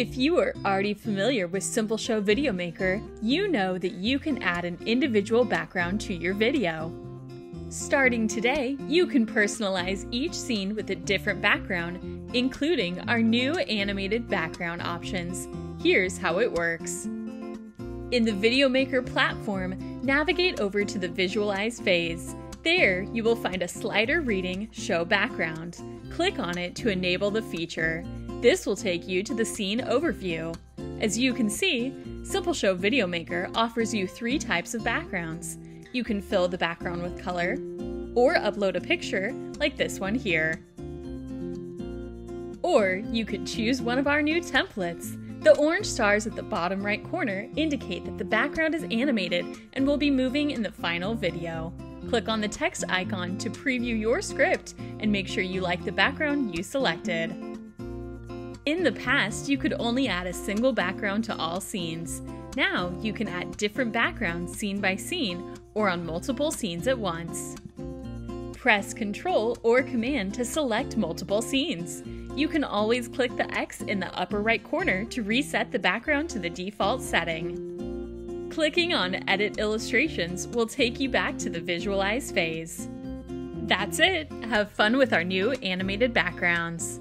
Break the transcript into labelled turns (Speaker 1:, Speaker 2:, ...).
Speaker 1: If you are already familiar with simpleshow Video Maker, you know that you can add an individual background to your video. Starting today, you can personalize each scene with a different background, including our new animated background options. Here's how it works. In the Video Maker platform, navigate over to the Visualize phase. There, you will find a slider reading Show Background. Click on it to enable the feature. This will take you to the scene overview. As you can see, simpleshow Video Maker offers you three types of backgrounds. You can fill the background with color, or upload a picture like this one here. Or you could choose one of our new templates. The orange stars at the bottom right corner indicate that the background is animated and will be moving in the final video. Click on the text icon to preview your script and make sure you like the background you selected. In the past, you could only add a single background to all scenes. Now, you can add different backgrounds scene by scene or on multiple scenes at once. Press Ctrl or Command to select multiple scenes. You can always click the X in the upper right corner to reset the background to the default setting. Clicking on Edit Illustrations will take you back to the Visualize phase. That's it! Have fun with our new animated backgrounds!